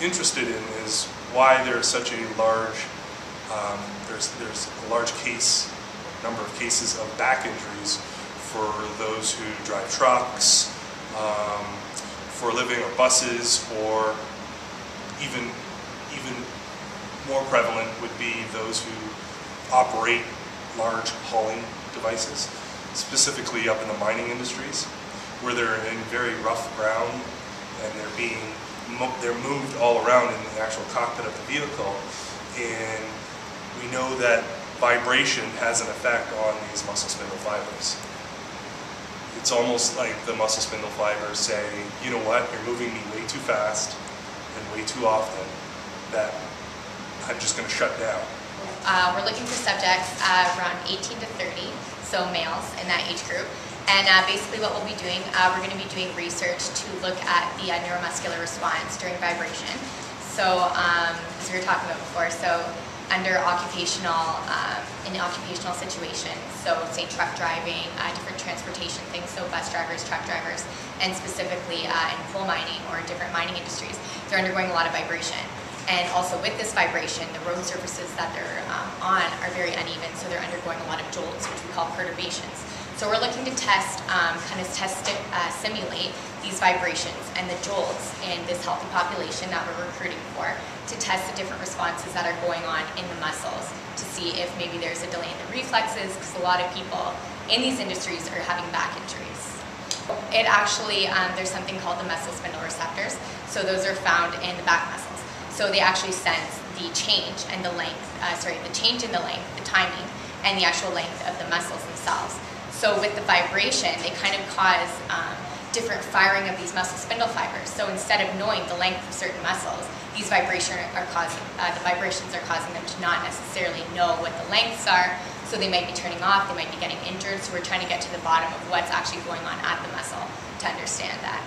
interested in is why there is such a large, um, there's, there's a large case, number of cases of back injuries for those who drive trucks, um, for a living, or buses, or even, even more prevalent would be those who operate large hauling devices, specifically up in the mining industries, where they're in very rough ground and they're being they're moved all around in the actual cockpit of the vehicle, and we know that vibration has an effect on these muscle spindle fibers. It's almost like the muscle spindle fibers say, you know what, you're moving me way too fast and way too often that I'm just going to shut down. Uh, we're looking for subjects uh, around 18 to 30, so males in that age group. And uh, basically what we'll be doing, uh, we're going to be doing research to look at the uh, neuromuscular response during vibration. So, um, as we were talking about before, so under occupational, um, in occupational situations, so say truck driving, uh, different transportation things, so bus drivers, truck drivers, and specifically in coal mining or different mining industries, they're undergoing a lot of vibration. And also with this vibration, the road surfaces that they're um, on are very uneven, so they're undergoing a lot of jolts, which we call perturbations. So we're looking to test, um, kind of test, uh, simulate these vibrations and the jolts in this healthy population that we're recruiting for to test the different responses that are going on in the muscles to see if maybe there's a delay in the reflexes, because a lot of people in these industries are having back injuries. It actually, um, there's something called the muscle spindle receptors. So those are found in the back muscles. So they actually sense the change and the length, uh, sorry, the change in the length, the timing, and the actual length of the muscles themselves. So with the vibration, they kind of cause um, different firing of these muscle spindle fibers. So instead of knowing the length of certain muscles, these vibration are causing, uh, the vibrations are causing them to not necessarily know what the lengths are. So they might be turning off, they might be getting injured. So we're trying to get to the bottom of what's actually going on at the muscle to understand that.